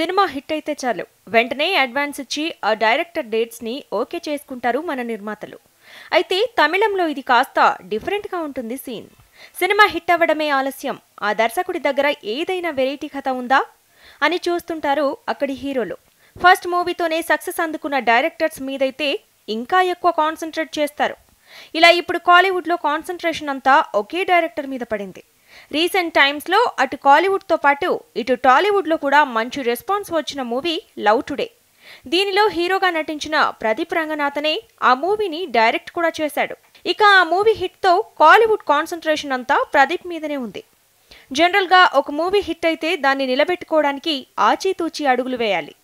Cinema hit అయితే చాలు. వెంటనే అడ్వాన్స్ ఇచ్చి ఆ డైరెక్టర్ డేట్స్ని ఓకే చేసుకుంటారు మన నిర్మాతలు. అయితే తమిళంలో ఇది కాస్త డిఫరెంట్గా ఉంటుంది సీన్. సినిమా హిట్ అవ్వడమే ఆలస్యం. ఆ దర్శకుడి దగ్గర ఏదైనా వెరైటీ కథ ఉందా? అని చూస్తుంటారు అక్కడి హీరోలు. ఫస్ట్ మూవీతోనే సక్సెస్ అందుకున్న డైరెక్టర్స్ మీదైతే ఇంకా ఎక్కువ కాన్సన్ట్రేట్ చేస్తారు. ఇలా ఇప్పుడు కాలీవుడ్లో కాన్సన్ట్రేషన్ అంతా ఒకే డైరెక్టర్ మీద పడింది. రీసెంట్ టైమ్స్లో అటు కాలీవుడ్తో పాటు ఇటు టాలీవుడ్లో కూడా మంచి రెస్పాన్స్ వచ్చిన మూవీ లవ్ టుడే. దీనిలో హీరోగా నటించిన ప్రదీప్ రంగనాథనే ఆ మూవీని డైరెక్ట్ కూడా చేశాడు. ఇక ఆ మూవీ హిట్తో కాలీవుడ్ కాన్సన్ట్రేషన్ అంతా ప్రదీప్ మీదనే ఉంది. జనరల్గా ఒక మూవీ హిట్ అయితే దాన్ని నిలబెట్టుకోవడానికి ఆచితూచి అడుగులు వేయాలి.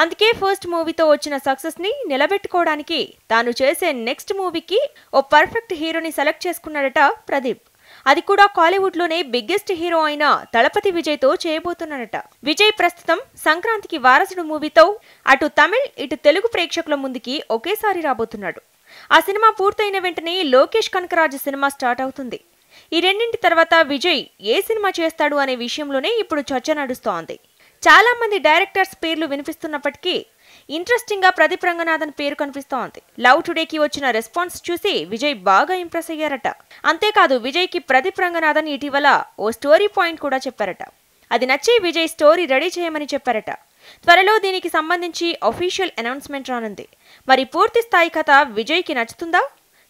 అందుకే ఫస్ట్ మూవీతో వచ్చిన సక్సెస్ని నిలబెట్టుకోవడానికి తాను చేసే నెక్స్ట్ మూవీకి ఓ పర్ఫెక్ట్ హీరోని సెలెక్ట్ చేసుకున్నాడట ప్రదీప్. అది కూడా కాలీవుడ్లోనే బిగ్గెస్ట్ హీరో అయిన తలపతి విజయ్తో చేయబోతున్నాడట విజయ్ ప్రస్తుతం సంక్రాంతికి వారసుడు మూవీతో అటు తమిళ్ ఇటు తెలుగు ప్రేక్షకుల ముందుకి ఒకేసారి రాబోతున్నాడు. ఆ సినిమా పూర్తయిన వెంటనే లోకేష్ కనకరాజు సినిమా స్టార్ట్ అవుతుంది. ఈ రెండింటి తర్వాత విజయ్ ఏ సినిమా చేస్తాడు అనే విషయంలోనే ఇప్పుడు చర్చ నడుస్తోంది. చాలా మంది డైరెక్టర్స్ పేర్లు వినిపిస్తున్నప్పటికీ ఇంట్రెస్టింగ్గా ప్రదీప్ రంగనాథన్ పేరు కనిపిస్తోంది. లవ్ టుడేకి వచ్చిన రెస్పాన్స్ చూసి విజయ్ బాగా ఇంప్రెస్ అయ్యారట. అంతేకాదు విజయ్కి ప్రదీప్ రంగనాథన్ ఇటీవల ఓ స్టోరీ పాయింట్ కూడా చెప్పారట. అది నచ్చి విజయ్ స్టోరీ రెడీ చేయమని చెప్పారట. త్వరలో దీనికి సంబంధించి అఫీషియల్ అనౌన్స్మెంట్ రానుంది. మరి పూర్తి స్థాయి కథ విజయ్కి నచ్చుతుందా?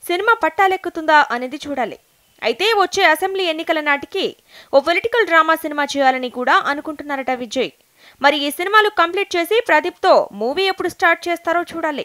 సినిమా పట్టాలెక్కుతుందా అనేది చూడాలి. అయితే వచ్చే అసెంబ్లీ ఎన్నికల నాటికి ఓ పొలిటికల్ డ్రామా సినిమా చేయాలని కూడా అనుకుంటున్నారట విజయ్. మరి ఈ సినిమాలు కంప్లీట్ చేసి ప్రదీప్తో మూవీ ఎప్పుడు స్టార్ట్ చేస్తారో చూడాలి.